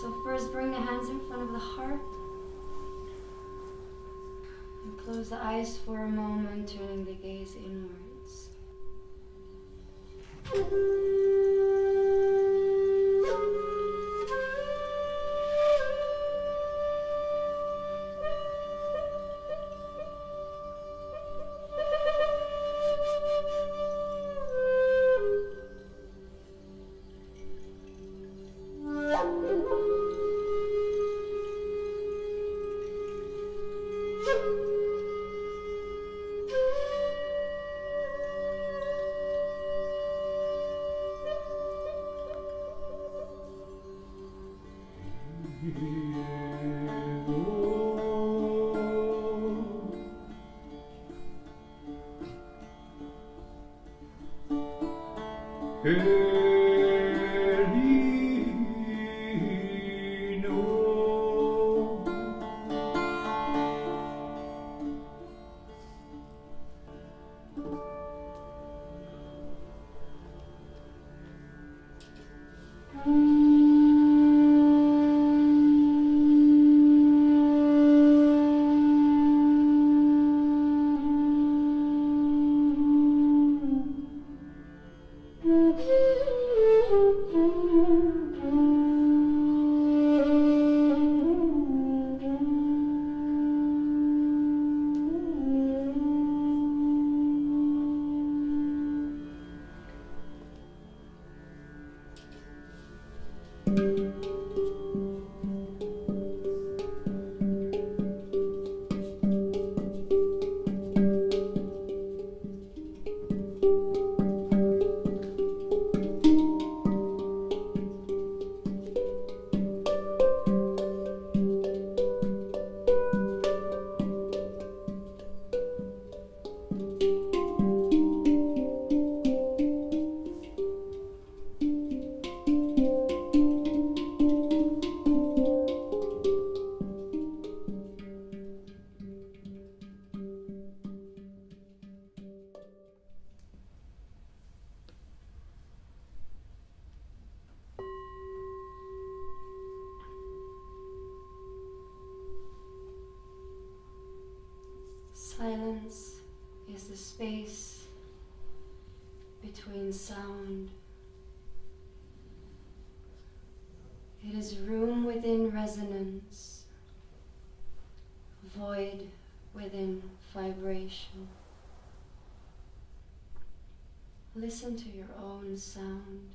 So first bring the hands in front of the heart. And close the eyes for a moment, turning the gaze inwards. Hey. Silence is the space between sound. It is room within resonance, void within vibration. Listen to your own sound.